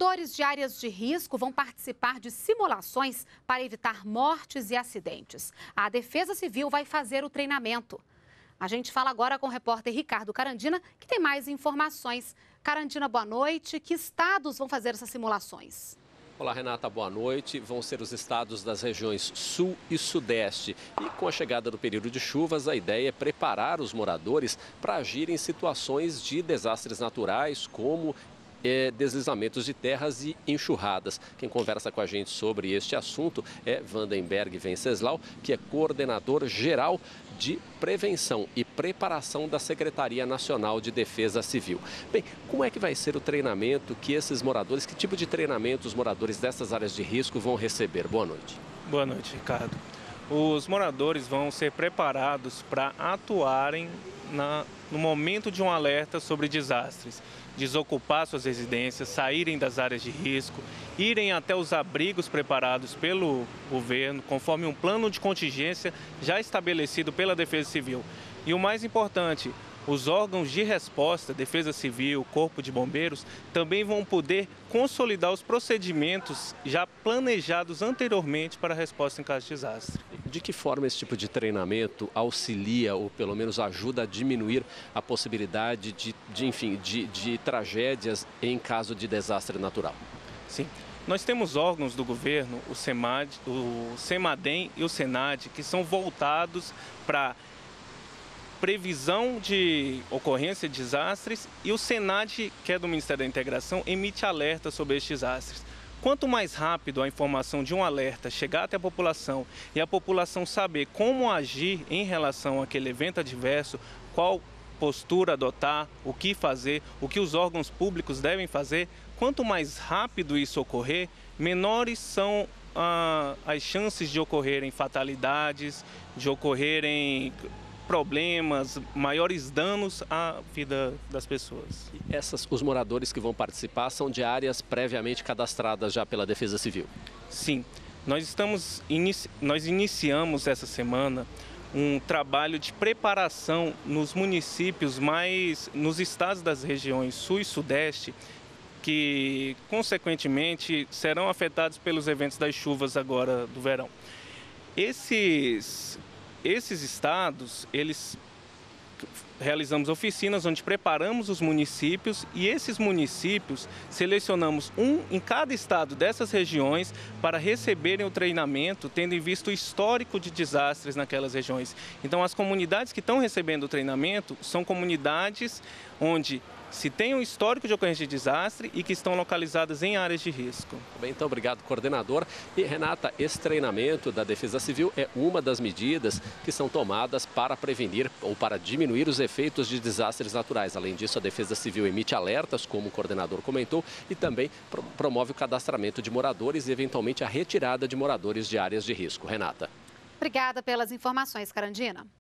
Moradores de áreas de risco vão participar de simulações para evitar mortes e acidentes. A Defesa Civil vai fazer o treinamento. A gente fala agora com o repórter Ricardo Carandina, que tem mais informações. Carandina, boa noite. Que estados vão fazer essas simulações? Olá, Renata, boa noite. Vão ser os estados das regiões Sul e Sudeste. E com a chegada do período de chuvas, a ideia é preparar os moradores para agir em situações de desastres naturais, como é, deslizamentos de terras e enxurradas. Quem conversa com a gente sobre este assunto é Vandenberg Venceslau, que é coordenador geral de prevenção e preparação da Secretaria Nacional de Defesa Civil. Bem, como é que vai ser o treinamento que esses moradores, que tipo de treinamento os moradores dessas áreas de risco vão receber? Boa noite. Boa noite, Ricardo. Os moradores vão ser preparados para atuarem na, no momento de um alerta sobre desastres desocupar suas residências, saírem das áreas de risco, irem até os abrigos preparados pelo governo, conforme um plano de contingência já estabelecido pela Defesa Civil. E o mais importante, os órgãos de resposta, Defesa Civil, Corpo de Bombeiros, também vão poder consolidar os procedimentos já planejados anteriormente para a resposta em caso de desastre. De que forma esse tipo de treinamento auxilia ou pelo menos ajuda a diminuir a possibilidade de, de enfim, de, de tragédias em caso de desastre natural? Sim. Nós temos órgãos do governo, o SEMAD, o SEMADEM e o SENAD, que são voltados para previsão de ocorrência de desastres e o SENAD, que é do Ministério da Integração, emite alerta sobre estes desastres. Quanto mais rápido a informação de um alerta chegar até a população e a população saber como agir em relação àquele evento adverso, qual postura adotar, o que fazer, o que os órgãos públicos devem fazer, quanto mais rápido isso ocorrer, menores são ah, as chances de ocorrerem fatalidades, de ocorrerem problemas, maiores danos à vida das pessoas. Essas, os moradores que vão participar são de áreas previamente cadastradas já pela Defesa Civil? Sim. Nós, estamos, nós iniciamos essa semana um trabalho de preparação nos municípios mais, nos estados das regiões sul e sudeste, que consequentemente serão afetados pelos eventos das chuvas agora do verão. Esses esses estados, eles realizamos oficinas onde preparamos os municípios e esses municípios selecionamos um em cada estado dessas regiões para receberem o treinamento, tendo em vista o histórico de desastres naquelas regiões. Então, as comunidades que estão recebendo o treinamento são comunidades onde se tem um histórico de ocorrência de desastre e que estão localizadas em áreas de risco. Bem, então, obrigado, coordenador. E, Renata, esse treinamento da Defesa Civil é uma das medidas que são tomadas para prevenir ou para diminuir os efeitos de desastres naturais. Além disso, a Defesa Civil emite alertas, como o coordenador comentou, e também promove o cadastramento de moradores e, eventualmente, a retirada de moradores de áreas de risco. Renata. Obrigada pelas informações, Carandina.